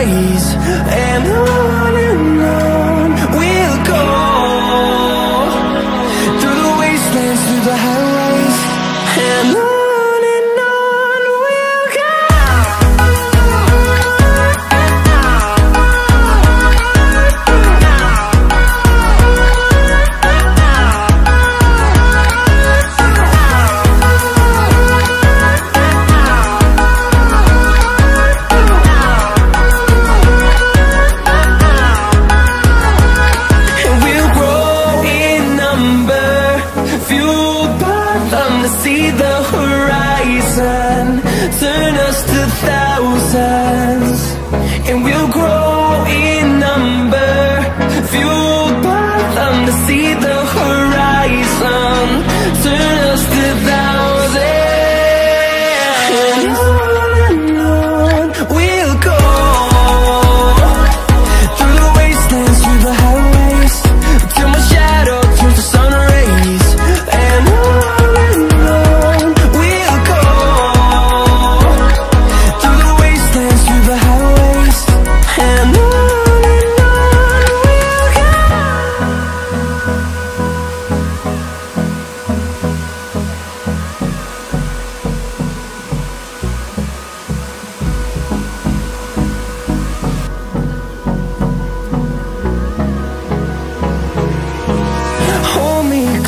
aí.